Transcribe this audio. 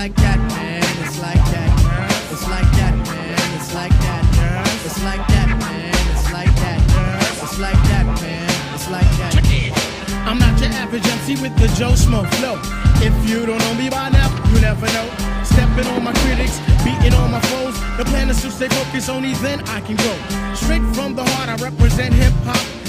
Like that, man. It's like average MC with the Joe Smoke flow. If you don't know me by now, you never know. Stepping on my critics, beating on my foes. The plan is to stay focused, only then I can grow. Straight from the heart, I represent hip hop.